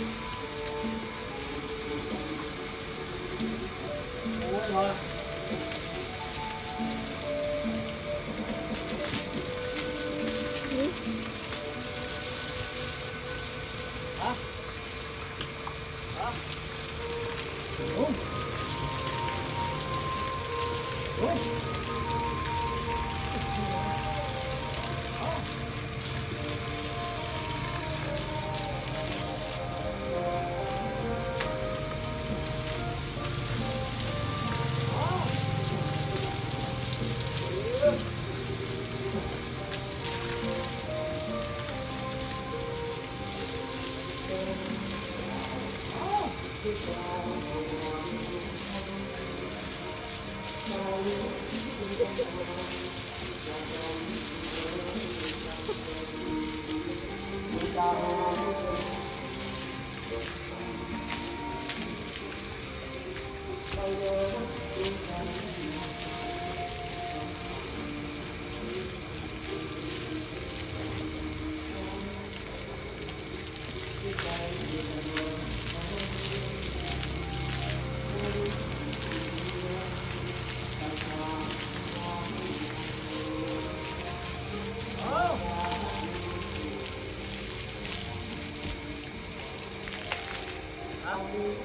Oh. Rồi. you. aku